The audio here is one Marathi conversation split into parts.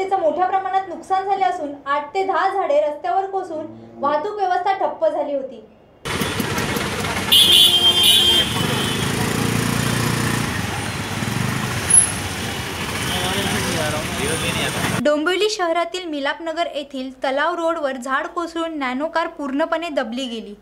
मालमत्तेचं मोठ्या प्रमाणात नुकसान झाले असून आठ ते दहा झाडे रस्त्यावर कोसळून वाहतूक व्यवस्था ठप्प झाली होती. डोंबिवली शहरातील मिलापनगर येथील तलाव रोडवर झाड कोसळून नॅनो कार पूर्णपणे दबली गेली.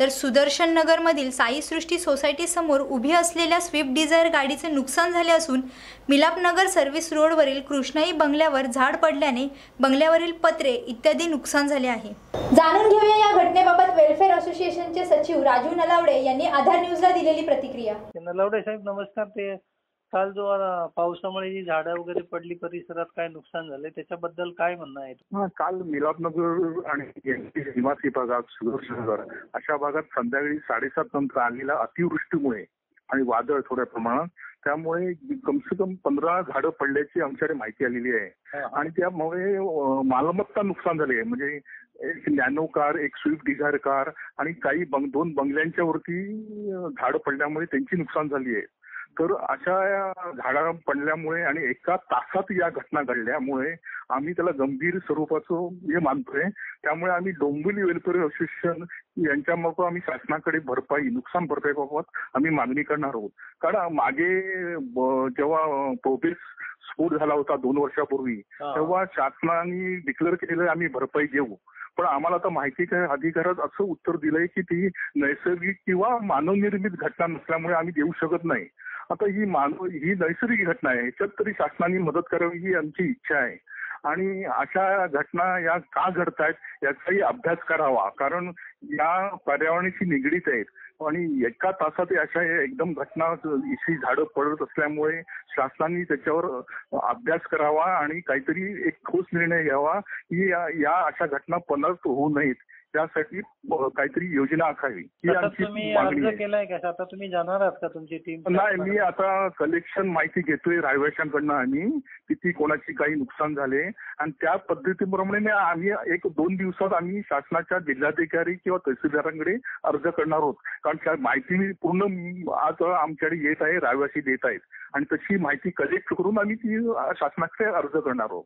तर सुदर्शन नगरमधील साई सृष्टी सोसायटी समोर उभी असलेल्या स्विफ्ट डिझायर गाडीचे नुकसान झाले असून मिलापनगर सर्व्हिस रोडवरील कृष्णाई बंगल्यावर झाड पडल्याने बंगल्यावरील पत्रे इत्यादी नुकसान झाले आहे. जाणून घेऊया या घटनेबाबत वेलफेअर असोसिएशनचे सचिव राजू नलावडे यांनी आधार न्यूजला दिलेली प्रतिक्रिया. नलावडे साहेब नमस्कार ते काल जो पावसामुळे जी झाडं वगैरे पडली परिसरात काय नुकसान झाले त्याच्याबद्दल काय म्हणणं आहे? हा काल मिलादनगर आणि निवासी भागात सुदर्शनगर अशा भागात संध्याकाळी साडेसात नंतर आलेल्या अतिवृष्टीमुळे आणि वादळ थोड्या प्रमाणात त्यामुळे कमसे कम पंधरा झाडं पडल्याची आमच्याकडे माहिती आलेली आहे. आणि त्यामुळे मालमत्ता नुकसान झाली आहे म्हणजे एक नॅनो कार एक स्विफ्ट डिझायर कार आणि काही बंग दोन बंगल्यांच्या वरती झाडं पडल्यामुळे त्यांची नुकसान झाली आहे. तर अशा या झाडा पडल्यामुळे आणि एका तासात या घटना घडल्यामुळे आम्ही त्याला गंभीर स्वरूपाचं हे मानतोय. त्यामुळे आम्ही डोंबिवली वेलफेअर असोसिएशन यांच्यामार्फत आम्ही शासनाकडे भरपाई नुकसान भरपाईबाबत आम्ही मागणी करणार आहोत. कारण मागे जेव्हा प्रोग्रेस स्फोट झाला होता दोन वर्षापूर्वी. तेव्हा शासनाने डिक्लेअर केलेलं आम्ही भरपाई देऊ. पण आम्हाला आता माहितीच्या अधिकारात असं उत्तर दिलंय की ती नैसर्गिक किंवा मानवनिर्मित घटना नसल्यामुळे आम्ही देऊ शकत नाही. आता ही मानव ही नैसर्गिक घटना आहे. याच्यात तरी शासनाने मदत करावी ही आमची इच्छा आहे. आणि अशा घटना या का घडतायत याचाही अभ्यास करावा. कारण या पर्यावरणाशी निगडीत आहेत. आणि एका तासात अशा एकदम घटना इशी झाडं पडत असल्यामुळे शासनाने त्याच्यावर अभ्यास करावा आणि काहीतरी एक ठोस निर्णय घ्यावा. की या या अशा घटना पुनर्त होऊ नयेत. त्यासाठी काहीतरी योजना आखावी. ही आता आमची तुम्ही मागणी आहे. केलाय का? आता तुम्ही जाणार आहात का तुमची टीम नाही मी आता कलेक्शन माहिती घेतोय रहिवाशांकडनं आम्ही किती कोणाची काही नुकसान झाले. आणि त्या पद्धतीप्रमाणे आम्ही एक दोन दिवसात आम्ही शासनाच्या जिल्हाधिकारी किंवा तहसीलदारांकडे अर्ज करणार आहोत. कारण त्या माहिती पूर्ण आज आमच्याकडे येत आहे रहिवासी देत आहेत. आणि तशी माहिती कलेक्ट करून आम्ही ती शासनाकडे अर्ज करणार आहोत.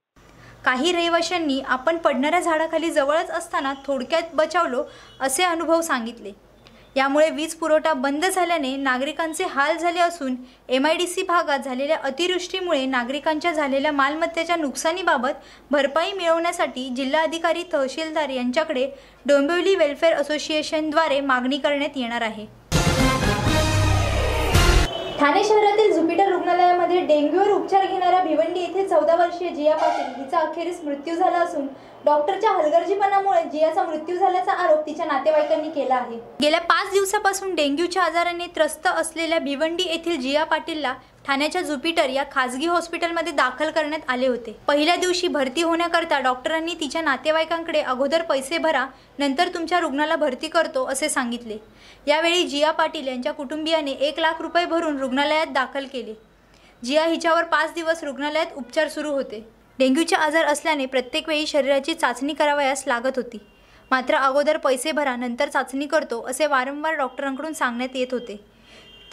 काही रहिवाशांनी आपण पडणाऱ्या झाडाखाली जवळच असताना थोडक्यात बचावलो असे अनुभव सांगितले. यामुळे वीज पुरवठा बंद झाल्याने नागरिकांचे हाल झाले असून एम आय डी सी भागात झालेल्या अतिवृष्टीमुळे नागरिकांच्या झालेल्या मालमत्तेच्या नुकसानीबाबत भरपाई मिळवण्यासाठी जिल्हाधिकारी तहसीलदार यांच्याकडे डोंबिवली वेलफेअर असोसिएशनद्वारे मागणी करण्यात येणार आहे. ठाणे शहरातील ज्युपिटर रुग्णालयामध्ये डेंग्यूवर उपचार घेणाऱ्या भिवंडी येथील चौदा वर्षीय जिया पाटील हिचा अखेरीस मृत्यू झाला असून डॉक्टरच्या हलगर्जीपणामुळे जियाचा मृत्यू झाल्याचा आरोप तिच्या नातेवाईकांनी केला आहे. गेल्या पाच दिवसापासून डेंग्यूच्या आजाराने त्रस्त असलेल्या भिवंडी येथील जिया पाटीलला ठाण्याच्या ज्युपिटर या खासगी हॉस्पिटलमध्ये दाखल करण्यात आले होते. पहिल्या दिवशी भरती होण्याकरता डॉक्टरांनी तिच्या नातेवाईकांकडे अगोदर पैसे भरा नंतर तुमच्या रुग्णाला भरती करतो असे सांगितले. यावेळी जिया पाटील यांच्या कुटुंबियाने एक लाख रुपये भरून रुग्णालयात दाखल केले. जिया हिच्यावर पाच दिवस रुग्णालयात उपचार सुरू होते. डेंग्यूचे आजार असल्याने प्रत्येक वेळी शरीराची चाचणी करावयास लागत होती. मात्र अगोदर पैसे भरा नंतर चाचणी करतो असे वारंवार डॉक्टरांकडून सांगण्यात येत होते.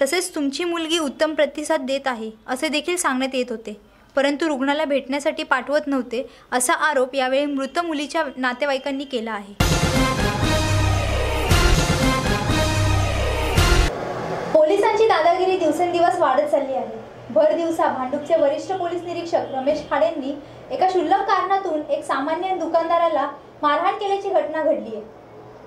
तसेच तुमची मुलगी उत्तम प्रतिसाद देत आहे असे देखील सांगण्यात येत होते. परंतु रुग्णाला भेटण्यासाठी पाठवत नव्हते असा आरोप यावेळी मृत मुलीच्या नातेवाईकांनी केला आहे. पोलिसांची दादागिरी दिवसेंदिवस वाढत चालली आहे. भर दिवसा भांडूपचे वरिष्ठ पोलीस निरीक्षक रमेश खाडेंनी एका क्षुल्लक कारणातून एक सामान्य दुकानदाराला मारहाण केल्याची घटना घडली आहे.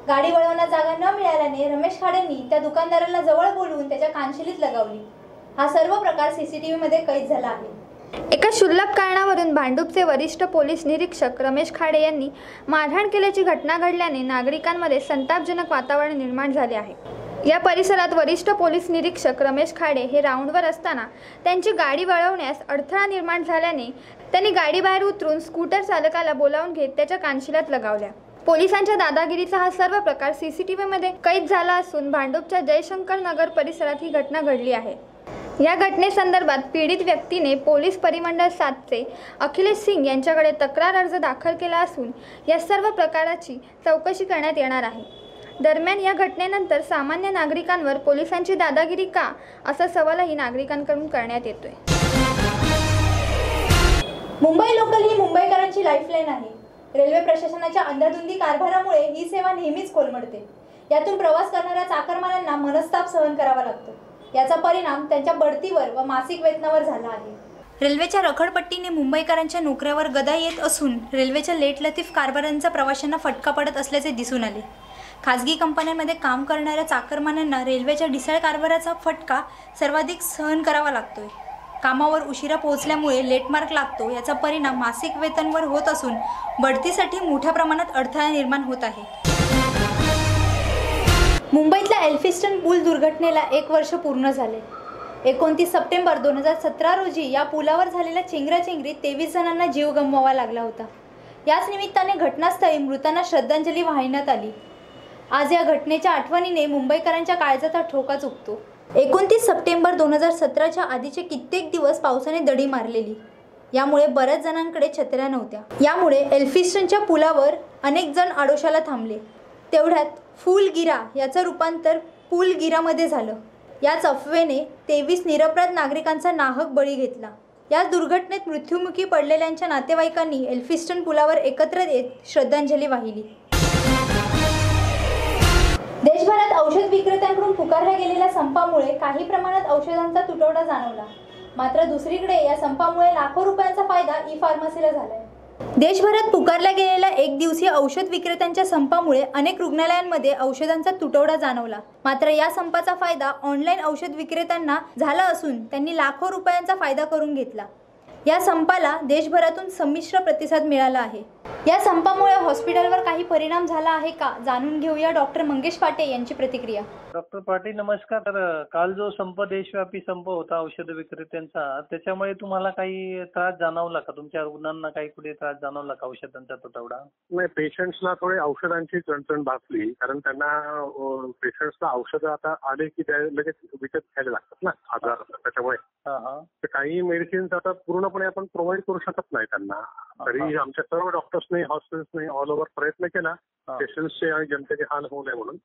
गाडी वळवण्यास जागा न मिळाल्याने रमेश खाडेंनी त्या दुकानदाराला जवळ बोलवून त्याच्या कानशिलीत लगावली. हा सर्व प्रकार सीसीटीव्ही मध्ये कैद झाला आहे. एका क्षुल्लक कारणावरून भांडूपचे वरिष्ठ पोलीस निरीक्षक रमेश खाडे यांनी मारहाण केल्याची घटना घडल्याने नागरिकांमध्ये संतापजनक वातावरण निर्माण झाले आहे. या परिसरात वरिष्ठ पोलीस निरीक्षक रमेश खाडे हे राऊंडवर असताना त्यांची गाडी वळवण्यास अडथळा निर्माण झाल्याने त्यांनी गाडीबाहेर उतरून स्कूटर चालकाला बोलावून घेत त्याच्या कानशिलात लगावल्या. पोलिसांच्या दादागिरीचा हा सर्व प्रकार सीसीटीव्हीमध्ये कैद झाला असून भांडूपच्या जयशंकर नगर परिसरात ही घटना घडली आहे. या घटनेसंदर्भात पीडित व्यक्तीने पोलीस परिमंडळ सातचे अखिलेश सिंग यांच्याकडे तक्रार अर्ज दाखल केला असून या सर्व प्रकाराची चौकशी करण्यात येणार आहे. दरम्यान या घटनेनंतर सामान्य नागरिकांवर पोलिसांची दादागिरी का असा सवालही नागरिकांकडून करण्यात येतोय. मुंबई लोकल ही मुंबईकरांची लाईफलाईन आहे. रेल्वे प्रशासनाच्या अंधाधुंदी कारभारामुळे ही सेवा नेहमीच कोलमडते. यातून प्रवास करणाऱ्या चाकरमान्यांना मनस्ताप सहन करावा लागतो. याचा परिणाम त्यांच्या बढतीवर व मासिक वेतनावर झाला आहे. रेल्वेच्या रखडपट्टीने मुंबईकरांच्या नोकऱ्यावर गदा येत असून रेल्वेच्या लेट लतीफ कारभारांचा प्रवाशांना फटका पडत असल्याचे दिसून आले. खाजगी कंपन्यांमध्ये काम करणाऱ्या चाकरमान्यांना रेल्वेच्या ढिसाळ कारभाराचा फटका सर्वाधिक सहन करावा लागतोय. कामावर उशिरा पोहोचल्यामुळे लेटमार्क लागतो. याचा परिणाम मासिक वेतनवर होत असून बढतीसाठी मोठ्या प्रमाणात अडथळा निर्माण होत आहे. मुंबईतल्या एल्फिस्टन पूल दुर्घटनेला एक वर्ष पूर्ण झाले. एकोणतीस सप्टेंबर दोन हजार सतरा रोजी या पुलावर झालेल्या चेंगराचेंगरीत तेवीस जणांना जीव गमवावा लागला होता. याच निमित्ताने घटनास्थळी मृतांना श्रद्धांजली वाहण्यात आली. आज या घटनेच्या आठवणीने मुंबईकरांच्या काळजाचा ठोका चुकतो. एकोणतीस सप्टेंबर दोन हजार सतराच्या आधीचे कित्येक दिवस पावसाने दडी मारलेली. यामुळे बऱ्याच जणांकडे छत्र्या नव्हत्या. यामुळे एल्फिस्टनच्या पुलावर अनेक जण आडोशाला थांबले. तेवढ्यात फुलगिरा याचं रूपांतर पुलगिरामध्ये झालं. याच अफवेने तेवीस निरपराध नागरिकांचा नाहक बळी घेतला. या दुर्घटनेत मृत्युमुखी पडलेल्यांच्या नातेवाईकांनी एल्फिस्टन पुलावर एकत्र येत श्रद्धांजली वाहिली. देशभरात औषध विक्रेत्यांकडून पुकारल्या गेलेल्या संपामुळे काही प्रमाणात औषधांचा तुटवडा जाणवला. मात्र दुसरीकडे या संपामुळे लाखो रुपयांचा फायदा ई फार्मसीला झालाय. देशभरात पुकारल्या गेलेल्या एक दिवसीय औषध विक्रेत्यांच्या संपामुळे अनेक रुग्णालयांमध्ये औषधांचा तुटवडा जाणवला. मात्र या संपाचा फायदा ऑनलाईन औषध विक्रेत्यांना झाला असून त्यांनी लाखो रुपयांचा फायदा करून घेतला. या संपाला देशभरातून संमिश्र प्रतिसाद मिळाला आहे. या संपामुळे हॉस्पिटलवर काही परिणाम झाला आहे का? जाणून घेऊया डॉक्टर मंगेश पाटे यांची प्रतिक्रिया. डॉक्टर पाटील नमस्कार. तर काल जो संप देशव्यापी संप होता औषध विक्रेत्यांचा त्याच्यामुळे तुम्हाला काही त्रास जाणवला का? तुमच्या रुग्णांना काही कुठे त्रास जाणवला का औषधांचा तुटवडा नाही पेशंट्सला थोडे औषधांची चणचण भासली कारण त्यांना पेशंट्सला औषधं आता आले की त्या लगेच विकत घ्यायला लागतात ना आजार असतात त्याच्यामुळे. तर काही मेडिसिन्स आता पूर्णपणे आपण प्रोव्हाइड करू शकत नाही त्यांना. तरी आमच्या सर्व डॉक्टर्सने हॉस्पिटल्सने ऑल ओव्हर प्रयत्न केला. पेशंट्सचे आणि जनतेचे हाल होऊ नये म्हणून.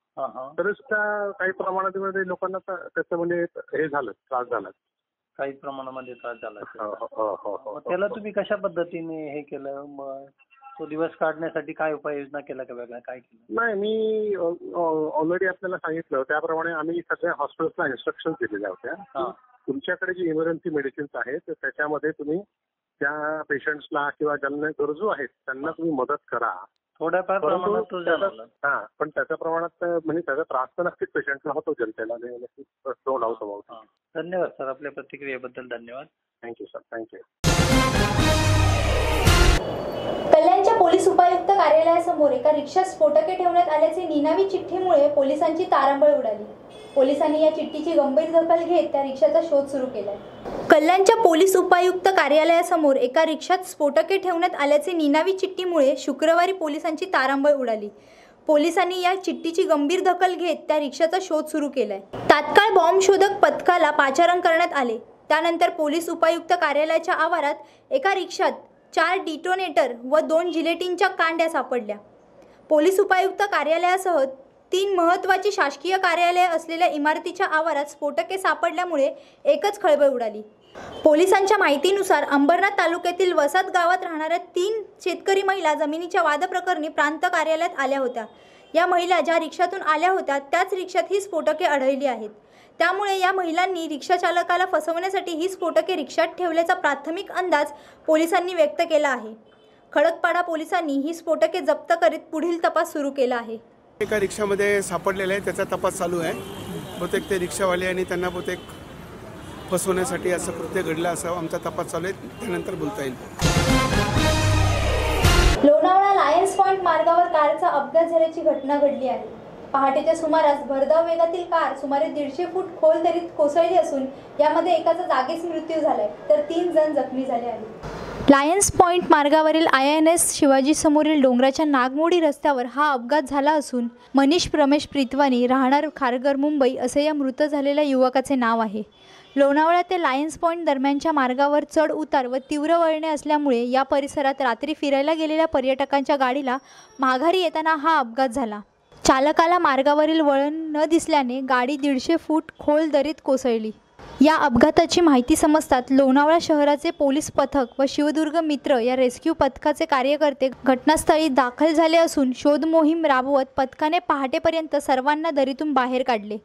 तरच त्या काही प्रमाणात मध्ये लोकांना त्या- त्याचं म्हणजे हे झालं त्रास झाला. काही प्रमाणामध्ये त्रास झाला. हो, हो, हो, त्याला. तुम्ही कशा पद्धतीने हे केलं? मग तो दिवस काढण्यासाठी काय उपाययोजना केल्या का वेगळ्या? काय केलं? नाही मी ऑलरेडी आपल्याला सांगितलं. त्याप्रमाणे आम्ही सगळ्या हॉस्पिटल्सला इन्स्ट्रक्शन दिलेल्या होत्या. तुमच्याकडे जी इमर्जन्सी मेडिसिन्स आहेत त्याच्यामध्ये तुम्ही त्या पेशंट्सला किंवा ज्यांना गरजू आहेत त्यांना तुम्ही मदत करा. थोड्याफार हा पण त्याच्या प्रमाणात म्हणजे त्याचा त्रास तर नक्कीच पेशंटला होतो जनतेला. धन्यवाद सर. आपल्या प्रतिक्रियेबद्दल धन्यवाद. Thank you sir thank you कल्याणच्या पोलीस उपायुक्त कार्यालयासमोर एका रिक्षात स्फोटके ठेवण्यात आल्याचे निनावी चिठ्ठीमुळे पोलिसांची तारांबळ उडाली. पोलिसांनी या चिठ्ठीची गंभीर दखल घेत त्या रिक्षाचा शोध सुरू केलाय. कल्याणच्या पोलीस उपायुक्त कार्यालयासमोर एका रिक्षात स्फोटके ठेवण्यात आल्याचे निनावी चिठ्ठीमुळे शुक्रवारी पोलिसांची तारांबळ उडाली. पोलिसांनी या चिठ्ठीची गंभीर दखल घेत त्या रिक्षाचा शोध सुरू केलाय. तात्काळ बॉम्ब शोधक पथकाला पाचारण करण्यात आले. त्यानंतर पोलीस उपायुक्त कार्यालयाच्या आवारात एका रिक्षात चार डिटोनेटर व दोन जिलेटिनच्या कांड्या सापडल्या. पोलीस उपायुक्त कार्यालयासह तीन महत्त्वाची शासकीय कार्यालये असलेल्या इमारतीच्या आवारात स्फोटके सापडल्यामुळे एकच खळबळ उडाली. पोलिसांच्या माहितीनुसार अंबरनाथ तालुक्यातील वसात गावात राहणाऱ्या तीन शेतकरी महिला जमिनीच्या वादप्रकरणी प्रांत कार्यालयात आल्या होत्या. या महिला ज्या रिक्षातून आल्या होत्या त्याच रिक्षात ही स्फोटके आढळली आहेत. त्यामुळे या महिलांनी रिक्षा चालकाला फसवण्यासाठी ही स्फोटके रिक्षात ठेवल्याचा प्राथमिक अंदाज पोलिसांनी व्यक्त केला आहे. खडकपाडा पोलिसांनी ही स्फोटके जप्त करीत पुढील तपास सुरू केला आहे. एका रिक्षामध्ये सापडलेलं आहे त्याचा तपास चालू आहे. बहुतेक ते रिक्षावाले आणि त्यांना बहुतेक फसवण्यासाठी असं कृत्य घडलं असावं आमचा तपास चालू आहे त्यानंतर बोलता येईल. लोणावळा लायन्स पॉइंट मार्गावर कारचा अपघात झाल्याची घटना घडली आहे. पहाटेच्या सुमारास भरधाव वेगातील कार सुमारे दीडशे फूट खोल दरीत कोसळली असून यामध्ये एकाचा जागीच मृत्यू झालाय तर तीन जण जखमी झाले आहेत. लायन्स पॉइंट मार्गावरील आय एन एस शिवाजी समोरील डोंगराच्या नागमोडी रस्त्यावर हा अपघात झाला असून मनीष प्रमेश प्रितवानी राहणार खारघर मुंबई असे या मृत झालेल्या युवकाचे नाव आहे. लोणावळा ते लायन्स पॉईंट दरम्यानच्या मार्गावर चढ उतार व तीव्र वळणे असल्यामुळे या परिसरात रात्री फिरायला गेलेल्या पर्यटकांच्या गाडीला माघारी येताना हा अपघात झाला. चालकाला मार्गावरील वळण न दिसल्याने गाडी दीडशे फूट खोल दरीत कोसळली. या अपघाताची माहिती समजतात लोणावळा शहराचे पोलीस पथक व शिवदुर्ग मित्र या रेस्क्यू पथकाचे कार्यकर्ते घटनास्थळी दाखल झाले असून शोध मोहीम राबवत पथकाने पहाटेपर्यंत सर्वांना दरीतून बाहेर काढले.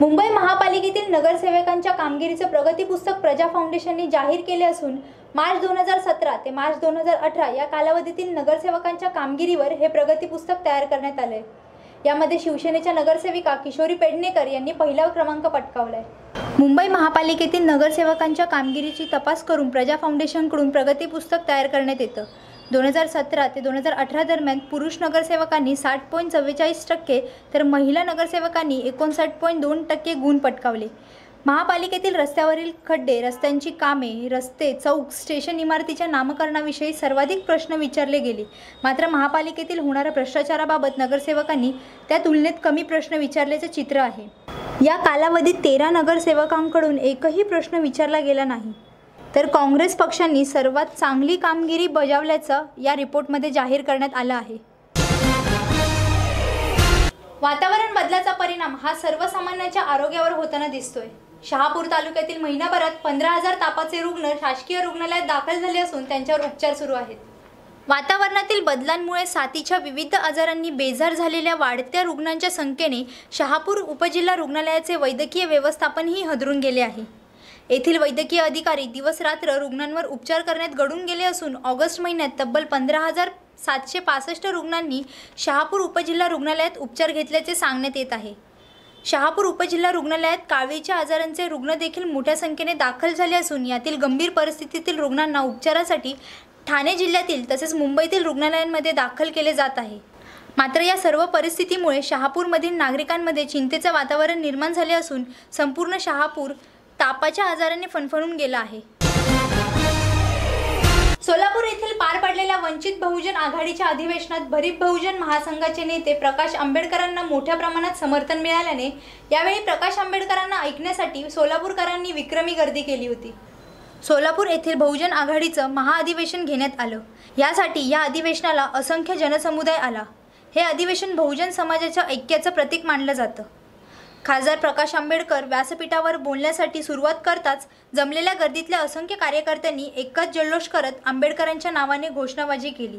मुंबई महापालिकेतील नगरसेवकांच्या कामगिरीचे प्रगती पुस्तक प्रजा फाउंडेशनने जाहीर केले असून मार्च दोन हजार सतरा ते मार्च दोन हजार अठरा या कालावधीतील नगरसेवकांच्या कामगिरीवर हे प्रगती पुस्तक तयार करण्यात आले यामध्ये शिवसेनेच्या नगरसेविका किशोरी पेडणेकर यांनी पहिला क्रमांक पटकावलाय. मुंबई महापालिकेतील नगरसेवकांच्या कामगिरीची तपास करून प्रजा फाउंडेशनकडून प्रगती पुस्तक तयार करण्यात येतं. दोन हजार सतरा ते दोन हजार अठरा दरम्यान पुरुष नगरसेवकांनी साठ पॉईंट चव्वेचाळीस टक्के तर महिला नगरसेवकांनी एकोणसाठ पॉईंट दोन टक्के गुण पटकावले. महापालिकेतील रस्त्यावरील खड्डे रस्त्यांची कामे रस्ते चौक स्टेशन इमारतीच्या नामकरणाविषयी सर्वाधिक प्रश्न विचारले गेले. मात्र महापालिकेतील होणाऱ्या भ्रष्टाचाराबाबत नगरसेवकांनी त्या तुलनेत कमी प्रश्न विचारल्याचे चित्र आहे. या कालावधीत तेरा नगरसेवकांकडून एकही प्रश्न विचारला गेला नाही. तर काँग्रेस पक्षांनी सर्वात चांगली कामगिरी बजावल्याचं या रिपोर्टमध्ये जाहीर करण्यात आलं आहे. वातावरण बदलाचा परिणाम हा सर्वसामान्यांच्या आरोग्यावर होताना दिसतोय. शहापूर तालुक्यातील महिनाभरात पंधरा हजार तापाचे रुग्ण शासकीय रुग्णालयात दाखल झाले असून त्यांच्यावर उपचार सुरू आहेत. वातावरणातील बदलांमुळे साथीच्या विविध आजारांनी बेजार झालेल्या वाढत्या रुग्णांच्या संख्येने शहापूर उपजिल्हा रुग्णालयाचे वैद्यकीय व्यवस्थापनही हदरून गेले आहे. येथील वैद्यकीय अधिकारी दिवसरात्र रुग्णांवर उपचार करण्यात गडून गेले असून ऑगस्ट महिन्यात तब्बल पंधरा हजार सातशे पासष्ट रुग्णांनी शहापूर उपजिल्हा रुग्णालयात उपचार घेतल्याचे सांगण्यात येत आहे. शहापूर उपजिल्हा रुग्णालयात कावीच्या आजारांचे रुग्ण देखील मोठ्या संख्येने दाखल झाले असून यातील गंभीर परिस्थितीतील रुग्णांना उपचारासाठी ठाणे जिल्ह्यातील तसेच मुंबईतील रुग्णालयांमध्ये दाखल केले जात आहे. मात्र या सर्व परिस्थितीमुळे शहापूरमधील नागरिकांमध्ये चिंतेचं वातावरण निर्माण झाले असून संपूर्ण शहापूर तापाच्या आजाराने फणफणून गेला आहे. सोलापूर येथील पार पडलेल्या वंचित बहुजन आघाडीच्या अधिवेशनात भरीप बहुजन महासंघाचे नेते प्रकाश आंबेडकरांना मोठ्या प्रमाणात समर्थन मिळाल्याने यावेळी प्रकाश आंबेडकरांना ऐकण्यासाठी सोलापूरकरांनी विक्रमी गर्दी केली होती. सोलापूर येथील बहुजन आघाडीचं महाअधिवेशन घेण्यात आलं. यासाठी या अधिवेशनाला असंख्य जनसमुदाय आला. हे अधिवेशन बहुजन समाजाच्या ऐक्याचं प्रतीक मानलं जातं. खासदार प्रकाश आंबेडकर व्यासपीठावर बोलण्यासाठी सुरुवात करताच जमलेल्या गर्दीतल्या असंख्य कार्यकर्त्यांनी एकच जल्लोष करत आंबेडकरांच्या नावाने घोषणाबाजी केली.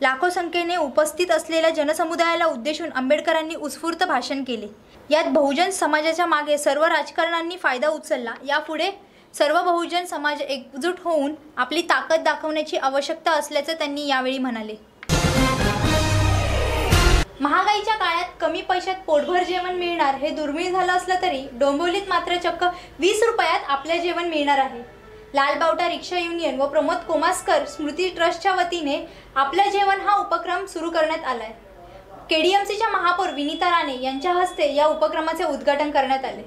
लाखो संख्येने उपस्थित असलेल्या जनसमुदायाला उद्देशून आंबेडकरांनी उत्स्फूर्त भाषण केले. यात बहुजन समाजाच्या मागे सर्व राजकारण्यांनी फायदा उचलला. यापुढे सर्व बहुजन समाज एकजूट होऊन आपली ताकद दाखवण्याची आवश्यकता असल्याचं त्यांनी यावेळी म्हणाले. महागाईच्या काळात कमी पैशात पोटभर जेवण मिळणार हे दुर्मिळ झालं असलं तरी डोंबिवलीत मात्र चक्क वीस रुपयात आपले जेवण मिळणार आहे. लालबावटा रिक्षा युनियन व प्रमोद कोमासकर स्मृती ट्रस्टच्या वतीने आपलं जेवण हा उपक्रम सुरू करण्यात आलाय. सीच्या महापौर विनीता राणे यांच्या हस्ते या उपक्रमाचे उद्घाटन करण्यात आले.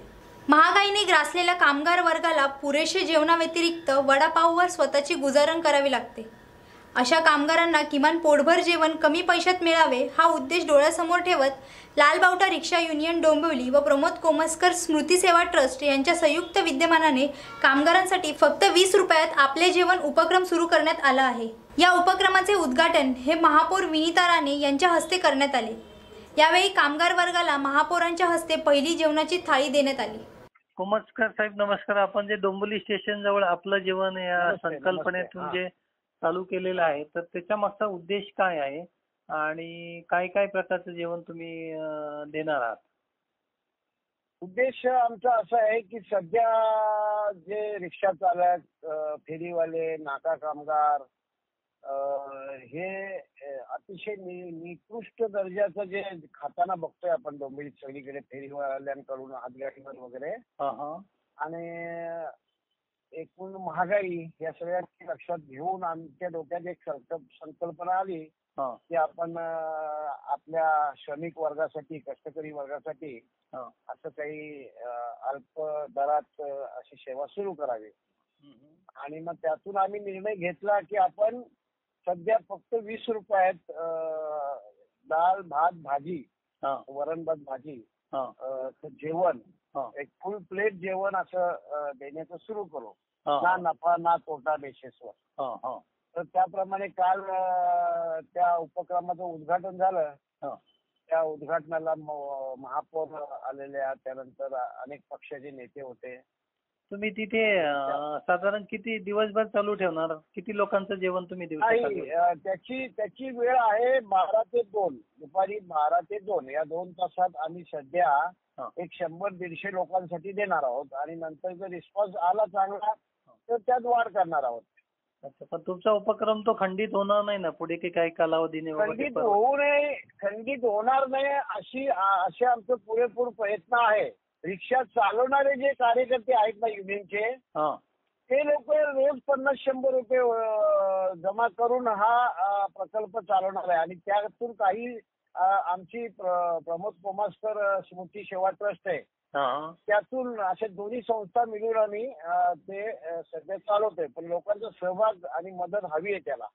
महागाईने ग्रासलेल्या कामगार वर्गाला पुरेशे जेवणाव्यतिरिक्त वडापाववर स्वतःची गुजारण करावी लागते. अशा कामगारांना किमान पोटभर जेवण कमी पैशात मिळावे हा उद्देश डोळ्यासमोर ठेवत लालबावटा रिक्षा युनियन डोंबिवली व प्रमोद कोमस्कर स्मृती सेवा ट्रस्ट यांच्या संयुक्त विद्यमानाने कामगारांसाठी फक्त वीस रुपयात आपले जेवण उपक्रम सुरू करण्यात आला आहे. या उपक्रमाचे उद्घाटन हे महापौर विनीता राणे यांच्या हस्ते करण्यात आले. यावेळी कामगार वर्गाला महापौरांच्या हस्ते पहिली जेवणाची थाळी देण्यात आली. कोमस्कर साहेब नमस्कार. आपण जे डोंबिवली स्टेशन जवळ आपलं जेवण या संकल्पनेतून. जे चालू केलेलं आहे. तर त्याच्या मागचा उद्देश काय आहे? आणि काय काय प्रकारचं जेवण तुम्ही देणार आहात? उद्देश आमचा असा आहे की सध्या जे रिक्षा चालक फेरीवाले नाका कामगार हे अतिशय निकृष्ट दर्जाचं जे खाताना बघतोय आपण डोंबिवलीत सगळीकडे फेरीवाल्यांकडून हातगाडीवर वगैरे. आणि एकूण महागाई या सगळ्या लक्षात घेऊन आमच्या डोक्यात एक संकल्प- संकल्पना आली हा. की आपण अ, आपल्या श्रमिक वर्गासाठी कष्टकरी वर्गासाठी हा. असं काही अ, अल्प दरात अ, अशी सेवा सुरू करावी. आणि मग त्यातून आम्ही निर्णय घेतला की आपण सध्या फक्त वीस रुपयात अ, डाळ भात भाजी हा. वरण भात भाजी हा. अ, जेवण एक फुल प्लेट जेवण असं देण्याचं सुरू करू. ना नफा ना तोटा बेसिसवर. तर त्याप्रमाणे काल त्या उपक्रमाचं उद्घाटन झालं. त्या उद्घाटनाला महापौर आलेल्या त्यानंतर अनेक पक्षाचे नेते होते. तुम्ही तिथे साधारण किती दिवसभर चालू ठेवणार? किती लोकांचं जेवण तुम्ही देऊ नाही शकाल अं, त्याची त्याची वेळ आहे बारा ते दोन. दुपारी बारा ते दोन. या दोन तासात आम्ही सध्या. एक शंभर दीडशे लोकांसाठी देणार आहोत आणि नंतर जर रिस्पॉन्स आला चांगला तर त्यात वाढ करणार आहोत. अच्छा पण तुमचा उपक्रम तो खंडित होणार नाही ना? पुढे की काही कालावधीने खंडित परत- होऊ नये खंडित होणार नाही अशी असे आमचं पुरेपूर प्रयत्न आहे. रिक्षा चालवणारे जे कार्यकर्ते आहेत ना युनियनचे हा. ते लोक रोज पन्नास शंभर रुपये अं, जमा करून हा अं, प्रकल्प चालवणार आहे. आणि त्यातून काही अं, आमची प्र- प्रमोद कोमास्कर अं, स्मृती सेवा ट्रस्ट आहे. हा. त्यातून अशा दोन्ही संस्था मिळून आम्ही अं, ते अं, सध्या चालवतोय. पण लोकांचा सहभाग आणि मदत हवी आहे त्याला.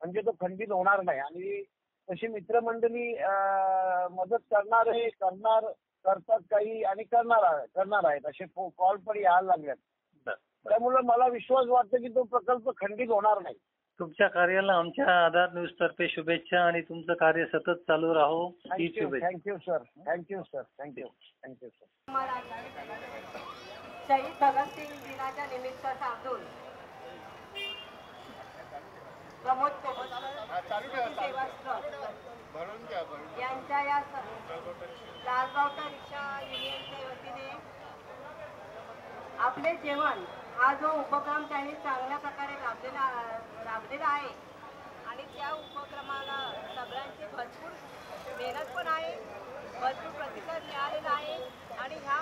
म्हणजे तो खंडित होणार नाही. आणि तशी मित्रमंडळी अं, मदत करणारे करणार करतात काही आणि करणार आहे- करणार आहेत. असे कॉल पण यायला लागल्यात. त्यामुळे मला विश्वास वाटतो की तो प्रकल्प खंडित होणार नाही. तुमच्या कार्याला आमच्या आधार न्यूज तर्फे शुभेच्छा आणि तुमचं कार्य सतत चालू राहो. ही thank you sir thank you sir thank you thank you sir शहीद भगतसिंग दिनाच्या निमित्त साधून प्रमोद सेवा यांच्या या लालबावटा रिक्षा युनियनच्या वतीने आपले जेवण हा जो उपक्रम त्यांनी चांगल्या प्रकारे राबलेला राबलेला आहे आणि त्या उपक्रमाला सगळ्यांची भरपूर मेहनत पण आहे भरपूर प्रतिसाद मिळालेला आहे आणि ह्या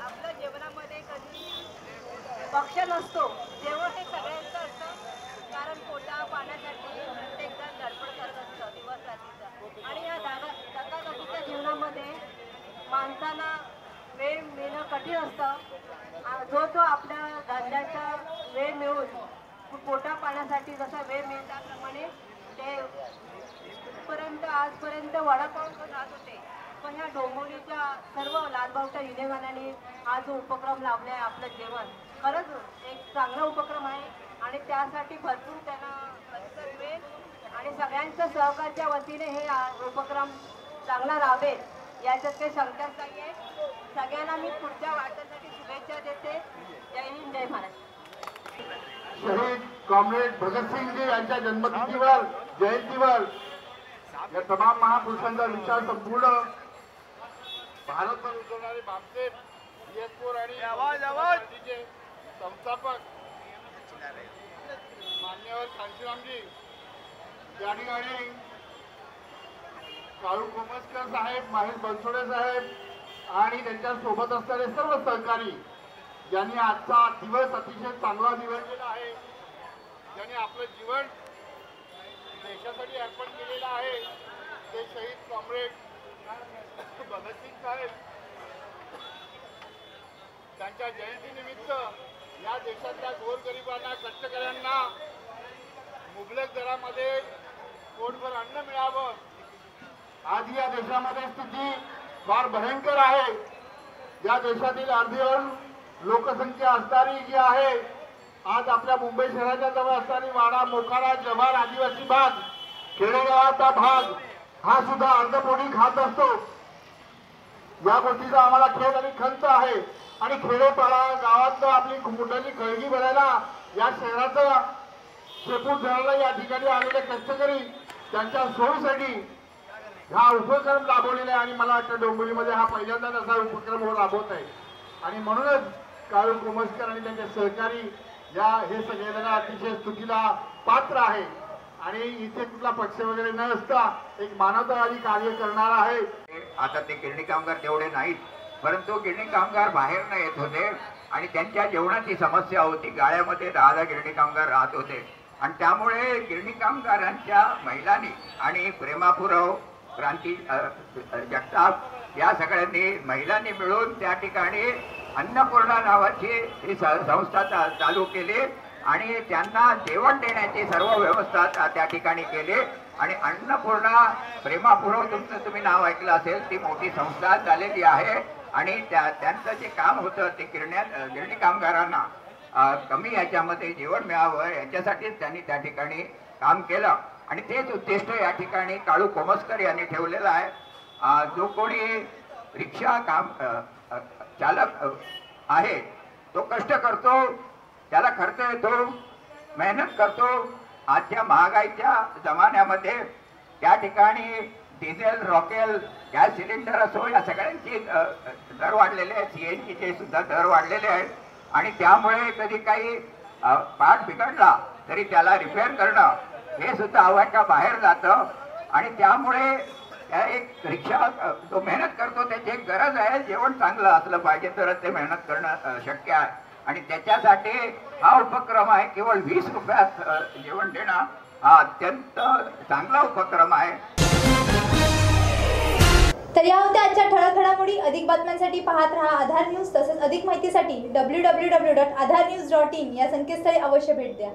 आपल्या जेवणामध्ये कधी पक्ष नसतो. जेवण हे सगळ्यांचं असतं कारण पोटा पाण्यासाठी प्रत्येकजण धडपड करत असतं. आणि या दादा धकाधकीच्या जीवनामध्ये माणसाला वेळ मिळणं कठीण असतं. जो जो आपल्या धंद्याचा वेळ मिळून पोटा पाण्यासाठी जसा वेळ मिळेल त्याप्रमाणे ते पर्यंत आजपर्यंत वडापाव पण राहत होते. पण ह्या डोंबोलीच्या सर्व लालबागच्या युनियनवाल्यांनी हा जो उपक्रम लावला आहे आपलं जेवण खरंच एक चांगला उपक्रम आहे. आणि त्यासाठी भरपूर त्यांना वेळ आणि सगळ्यांच्या सहकारच्या वतीने हे उपक्रम चांगला राबेल याच्यात काही शंकाच नाही आहे सगळ्यांना मी पुढच्या वाटण्यासाठी शुभेच्छा देते. जय हिंद जय महाराष्ट्र शहीद कॉम्रेड भगतसिंगजी यांच्या जन्मतिथीवर जयंतीवर या तमाम महापुरुषांचा विचार संपूर्ण भारतभर उजवणारे बापसेब येसपूर आणि पार्टीचे संस्थापक. मान्यवर कांशीरामजी. या ठिकाणी काळू कोमस्कर साहेब महेश बनसोडे साहेब आणि त्यांच्यासोबत असणारे सर्व सहकारी ज्यांनी आजचा दिवस अतिशय चांगला दिवस केला आहे. ज्यांनी आपलं जीवन देशासाठी अर्पण केलेलं आहे. ते शहीद कॉम्रेड भगतसिंग साहेब. त्यांच्या जयंतीनिमित्त या देशातल्या गोरगरिबांना कष्टकऱ्यांना मुबलक दरामध्ये पोटभर अन्न मिळावं. आज या देशामध्ये स्थिती फार भयंकर आहे. या देशातील अर्धीवर लोकसंख्या असणारी जी आहे आज आपल्या मुंबई शहराच्या जवळ असणारी वाडा मोकाडा जव्हार आदिवासी भाग खेडेगावाचा भाग हा सुद्धा अर्धपोटी खात असतो. या गोष्टीचा आम्हाला खेद आणि खंत आहे. आणि खेडेपाडा गावात आपली मोठ्याची कळगी भरायला या शहराचं शेपूट धरायला या ठिकाणी आलेले कष्टकरी त्यांच्या सोयीसाठी हा उपक्रम राबवलेला आहे आणि मला वाटतं डोंबिवलीमध्ये हा पहिल्यांदाच असा उपक्रम हो राबवत आहे. आणि म्हणूनच काळू कोमस्कर आणि त्यांचे सहकारी या हे सगळेजण अतिशय स्तुतीला पात्र आहे. आणि इथे कुठला पक्ष वगैरे न असता एक मानवतावादी कार्य करणार आहे. आता ते गिरणी कामगार तेवढे नाहीत परंतु गिरणी कामगार बाहेर न येत होते आणि त्यांच्या जेवणाची समस्या होती. गाळ्यामध्ये दहा दहा गिरणी कामगार राहत होते. आणि त्यामुळे गिरणी कामगारांच्या महिलांनी आणि प्रेमापुरव क्रांती जगताप या सगळ्यांनी महिलांनी मिळून त्या ठिकाणी अन्नपूर्णा नावाची ही स- संस्था चा- चालू केली आणि त्यांना जेवण देण्याची सर्व व्यवस्था त्या- ठिकाणी केली. आणि अन्नपूर्णा प्रेमापूर्व तुमचं तुम्ही नाव ऐकलं असेल ती मोठी संस्था झालेली आहे. आणि त्या त्यांचं जे काम होतं ते गिरण्या गिरणी कामगारांना कमी याच्यामध्ये जेवण मिळावं याच्यासाठीच त्यांनी त्या ठिकाणी काम केलं. आणि तेच उद्दिष्ट या ठिकाणी काळू कोमस्कर यांनी ठेवलेलं आहे. जो कोणी रिक्षा काम चालक आहे तो कष्ट करतो त्याला खर्च येतो मेहनत करतो आजच्या महागाईच्या जमान्यामध्ये त्या ठिकाणी डिझेल रॉकेल गॅस सिलेंडर असो या सगळ्यांची दर वाढलेले आहेत सीएनजीचे सुद्धा दर वाढलेले आहेत. आणि त्यामुळे कधी काही पाठ बिघडला तरी त्याला रिपेअर करणं हे सुद्धा आव्हाच्या बाहेर जातं. आणि त्यामुळे एक रिक्षा जो मेहनत करतो त्याची एक गरज आहे जेवण चांगलं असलं पाहिजे तरच ते मेहनत करणं शक्य आहे. आणि त्याच्यासाठी हा उपक्रम आहे केवळ वीस रुपयात जेवण देणं हा अत्यंत चांगला उपक्रम आहे. तर या होत्या आजच्या ठळक घडामोडी अधिक बातम्यांसाठी पाहत रहा आधार न्यूज तसेच अधिक माहितीसाठी W W W dot Aadhaar news dot in या संकेतस्थळी अवश्य भेट द्या.